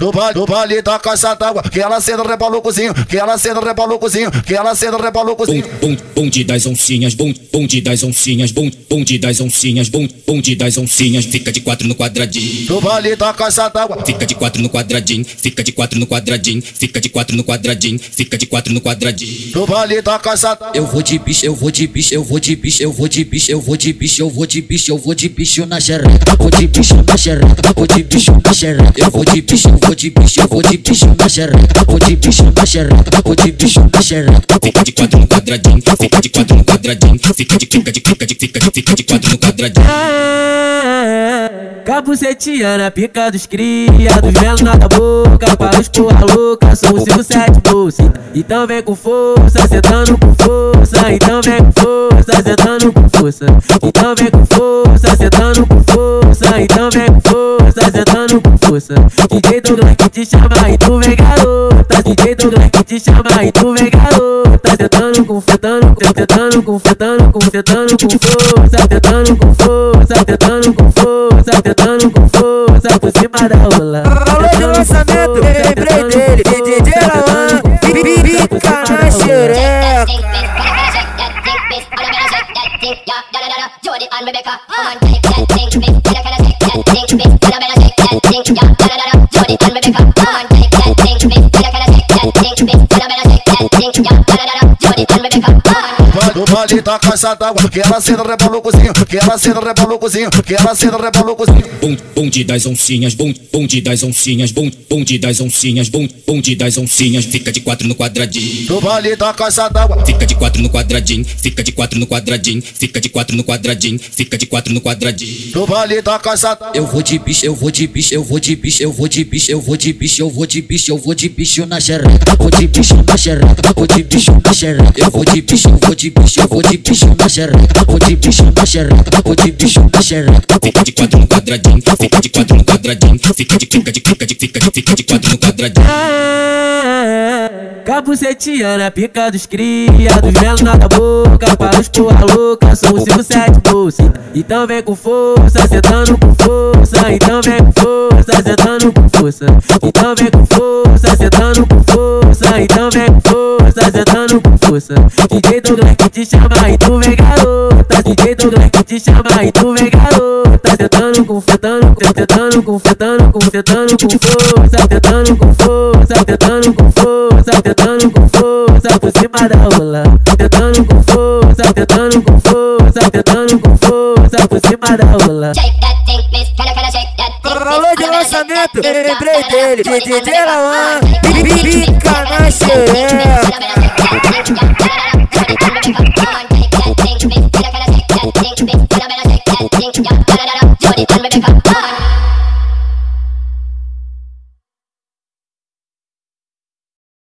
No baile, no baile da caixa d'água, que ela cena rebola o cozinho, que ela cena rebola o cozinho, que ela cena rebola o cozinho. Bom, bonde das oncinhas, bom, bonde das oncinhas, bom, bonde das oncinhas, bom, bonde das oncinhas, fica de quatro no quadradinho. No baile da caixa d'água, Fica de quatro no quadradinho, fica de quatro no quadradinho, fica de quatro no quadradinho, fica de quatro no quadradinho. no baile da caixa d'água. Eu vou de bicho, eu vou de bicho, eu vou de bicho, eu vou de bicho, eu vou de bicho, eu vou de bicho, eu vou de bicho na xereca, vou de bicho na xereca, vou de bicho na xereca, eu vou de bicho, vou de bicho, vou de bicho na xereca, vou de bicho na xereca, vou de bicho na xereca. Fica de quatro no quadradinho, fica de quatro no quadradinho, fica de fica de fica de fica de fica de quatro no quadradinho. Cabucetinha na pica dos criados, vendo na boca para os porra louca. São os 5, 7 bolsa. Então vem com força, sentando com força. Então vem com força, sentando com força. Então vem com força, sentando força. DJ Douglas que te chama e tu vem garota. DJ Douglas que te chama e tu vem garota. Sentando com sentando, sentando com sentando com sentando com força. Sentando com força, sentando com força, tentando com força por cima da rola. Falou de lançamento, lembrei dele, DJ Lawan, pica na xereca. Jody and Rebecca, come on, take that thing, make that kind of shake that thing, make that better shake that thing, yeah, da baile da caixa d'água, que ela cena rebola cozinho, que ela cena rebola cozinho, que ela cena rebola cozinho. Bom, bonde das oncinhas, bom, bonde das oncinhas, bom, bonde das oncinhas, bom, bonde das oncinhas, fica de quatro no quadradinho. No baile da caixa d'água, Fica de quatro no quadradinho, fica de quatro no quadradinho, fica de quatro no quadradinho, fica de quatro no quadradinho. no baile da caixa d'água. Eu vou de bicho, eu vou de bicho, eu vou de bicho, eu vou de bicho, eu vou de bicho, eu vou de bicho, eu vou de bicho na xereca, vou de bicho na xereca, vou de bicho na xereca, eu vou de bicho, eu vou de bicho, vou de bicho na xereca, vou de bicho na xereca, vou de bicho na xereca. Fica de quatro no quadradinho, fica de quatro no quadradinho, fica de fica de fica de fica de fica de quatro no quadradinho. Cabucetinha na pica dos criados, vendo na boca para os porra louca. São os 5, 7 bolsa. Então vem com força, sentando com força. Então vem com força, sentando com força. Então vem com força, sentando com força. DJ Douglas que te chama e tu vem garota. DJ Douglas que te chama e tu vem garota. Sentando com sentando, sentando com sentando com sentando com força. Sentando com força, tentando com força, tentando com força por cima da rola. Tentando com força, tentando com força, tentando com força por cima da gato, lembrei dele, de DJ Lawan, Fica na xereca.